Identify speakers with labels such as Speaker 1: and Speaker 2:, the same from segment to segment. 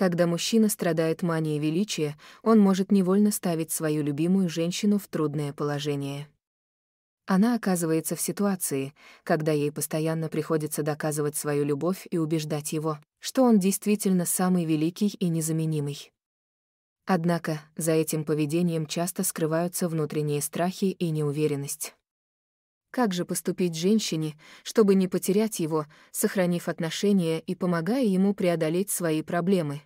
Speaker 1: Когда мужчина страдает манией величия, он может невольно ставить свою любимую женщину в трудное положение. Она оказывается в ситуации, когда ей постоянно приходится доказывать свою любовь и убеждать его, что он действительно самый великий и незаменимый. Однако за этим поведением часто скрываются внутренние страхи и неуверенность. Как же поступить женщине, чтобы не потерять его, сохранив отношения и помогая ему преодолеть свои проблемы?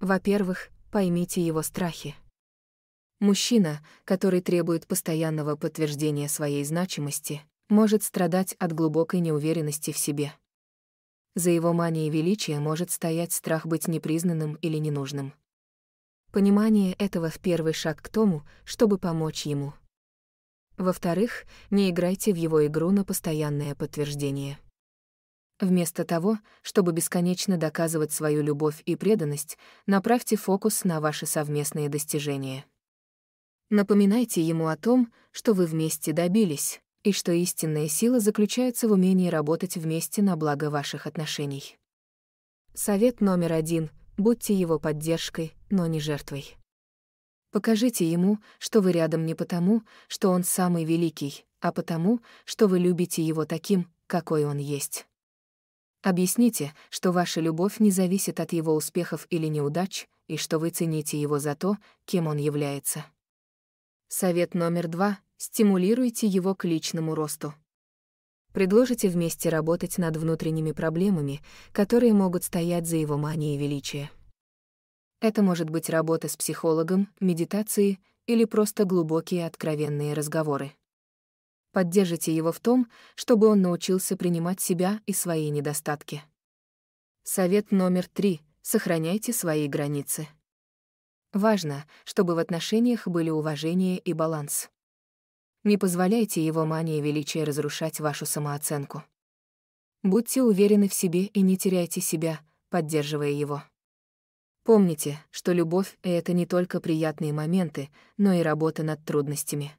Speaker 1: Во-первых, поймите его страхи. Мужчина, который требует постоянного подтверждения своей значимости, может страдать от глубокой неуверенности в себе. За его манией величия может стоять страх быть непризнанным или ненужным. Понимание этого первый шаг к тому, чтобы помочь ему — во-вторых, не играйте в его игру на постоянное подтверждение. Вместо того, чтобы бесконечно доказывать свою любовь и преданность, направьте фокус на ваши совместные достижения. Напоминайте ему о том, что вы вместе добились, и что истинная сила заключается в умении работать вместе на благо ваших отношений. Совет номер один — будьте его поддержкой, но не жертвой. Покажите ему, что вы рядом не потому, что он самый великий, а потому, что вы любите его таким, какой он есть. Объясните, что ваша любовь не зависит от его успехов или неудач, и что вы цените его за то, кем он является. Совет номер два — стимулируйте его к личному росту. Предложите вместе работать над внутренними проблемами, которые могут стоять за его манией величия. Это может быть работа с психологом, медитации или просто глубокие откровенные разговоры. Поддержите его в том, чтобы он научился принимать себя и свои недостатки. Совет номер три — сохраняйте свои границы. Важно, чтобы в отношениях были уважение и баланс. Не позволяйте его мании величия разрушать вашу самооценку. Будьте уверены в себе и не теряйте себя, поддерживая его. Помните, что любовь — это не только приятные моменты, но и работа над трудностями.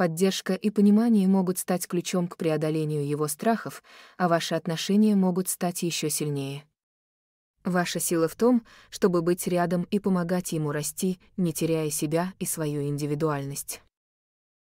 Speaker 1: Поддержка и понимание могут стать ключом к преодолению его страхов, а ваши отношения могут стать еще сильнее. Ваша сила в том, чтобы быть рядом и помогать ему расти, не теряя себя и свою индивидуальность.